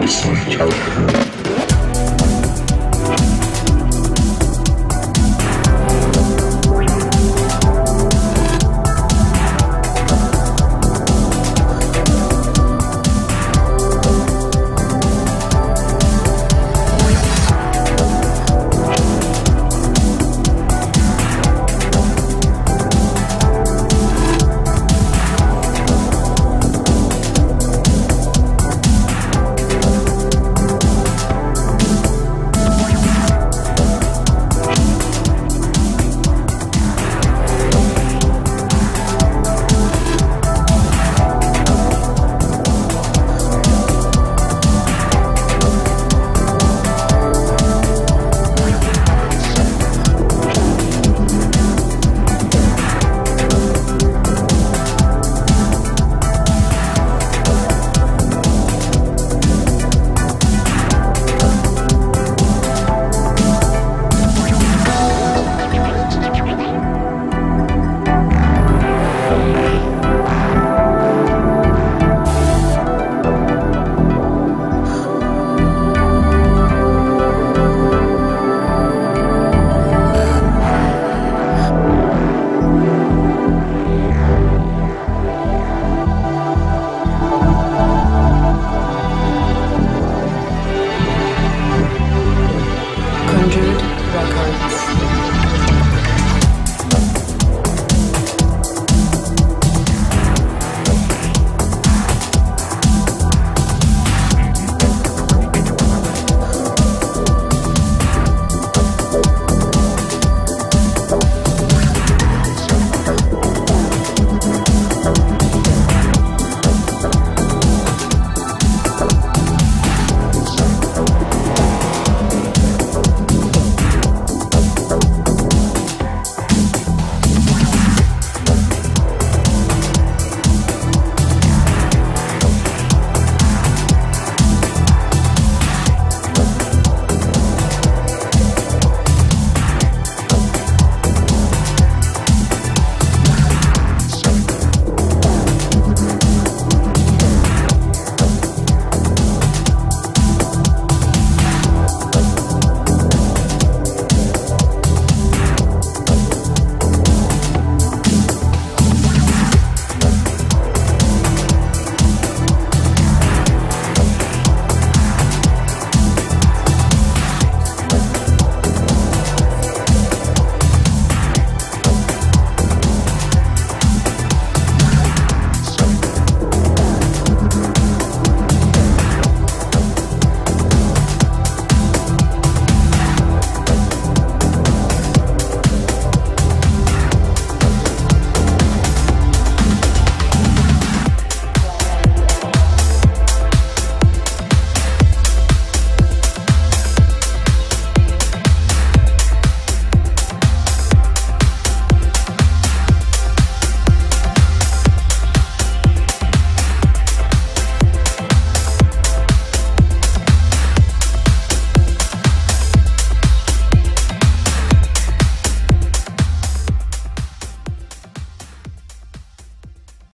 Beside each other. Records.